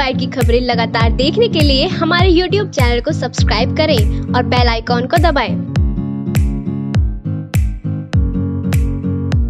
Bite की खबरें लगातार देखने के लिए हमारे यूट्यूब चैनल को सब्सक्राइब करें और बेल आइकॉन को दबाएँ।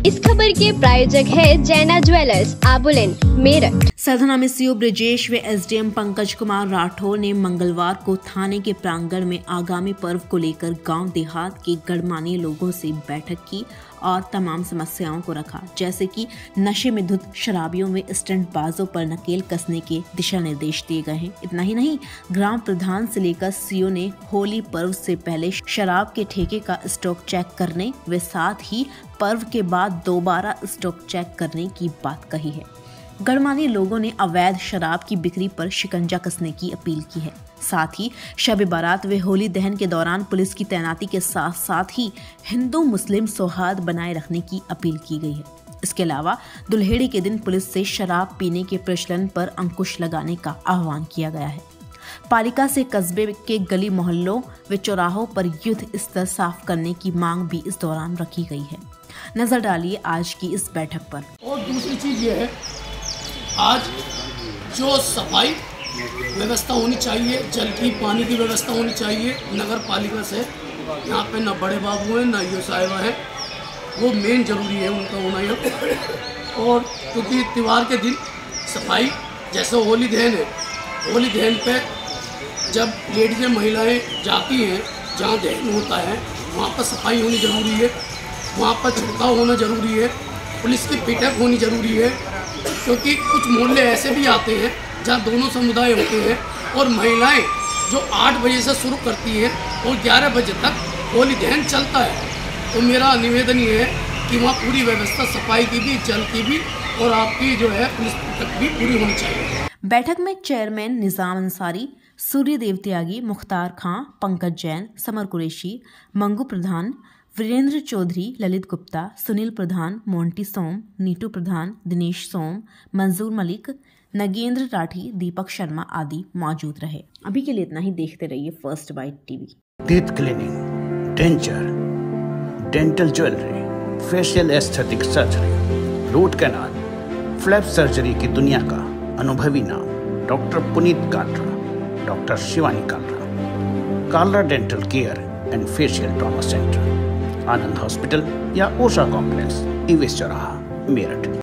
इस खबर के प्रायोजक है जैना ज्वेलर्स आबुलेन मेरठ सदना में सीओ ब्रजेश व एसडीएम पंकज कुमार राठौर ने मंगलवार को थाने के प्रांगण में आगामी पर्व को लेकर गाँव देहात के गणमान्य लोगों से बैठक की और तमाम समस्याओं को रखा, जैसे कि नशे में धुत शराबियों में स्टंट बाजों पर नकेल कसने के दिशा निर्देश दिए गए हैं। इतना ही नहीं, ग्राम प्रधान से लेकर सीओ ने होली पर्व से पहले शराब के ठेके का स्टॉक चेक करने, व साथ ही पर्व के बाद दोबारा स्टॉक चेक करने की बात कही है। गणमान्य लोगों ने अवैध शराब की बिक्री पर शिकंजा कसने की अपील की है। साथ ही, शब बारात व होली दहन के दौरान पुलिस की तैनाती के साथ साथ ही हिंदू मुस्लिम सौहार्द बनाए रखने की अपील की गई है। इसके अलावा, दुल्हेड़ी के दिन पुलिस से शराब पीने के प्रचलन पर अंकुश लगाने का आह्वान किया गया है। पालिका से कस्बे के गली मोहल्लों व चौराहों पर युद्ध स्तर साफ़ करने की मांग भी इस दौरान रखी गई है। नज़र डालिए आज की इस बैठक पर। और दूसरी चीज़ ये है आज जो सफ़ाई व्यवस्था होनी चाहिए, जल की, पानी की व्यवस्था होनी चाहिए, नगर पालिका से, यहाँ पे ना बड़े बाबू हैं, ना यो साहिबा हैं, वो मेन ज़रूरी है उनका होना यहाँ। और क्योंकि त्यौहार के दिन सफ़ाई, जैसे होली दहन है, होली दहन पे जब लेडीजें महिलाएँ जाती हैं, जहाँ दहन होता है, वहाँ पर सफ़ाई होनी ज़रूरी है, वहाँ पर छिड़काव होना ज़रूरी है, पुलिस की पिटक होनी ज़रूरी है क्योंकि कुछ मोहल्ले ऐसे भी आते हैं जहाँ दोनों समुदाय होते हैं और महिलाएँ जो आठ बजे से शुरू करती हैं और ग्यारह बजे तक होली दहन चलता है। तो मेरा निवेदन ये है कि वहाँ पूरी व्यवस्था, सफ़ाई की भी, जल की भी और आपकी जो है पुलिस तक भी पूरी होनी चाहिए। बैठक में चेयरमैन निज़ाम अंसारी सूर्यदेव त्यागी मुख्तार खां, पंकज जैन, समर कुरेशी, मंगू प्रधान वीरेंद्र चौधरी ललित गुप्ता सुनील प्रधान मोंटी सोम नीटू प्रधान दिनेश सोम मंजूर मलिक नगेंद्र राठी दीपक शर्मा आदि मौजूद रहे। अभी के लिए इतना ही। देखते रहिए first bite TV cleaning, denture, dental jewelry, facial aesthetic surgery, root canal flap surgery की दुनिया का अनुभवी नाम doctor Puneet Kalra doctor Shivani Kalra Kalra dental care and facial trauma centre Anand hospital या ओषा कॉम्प्लेक्स इवेश चौराहा मेरठ।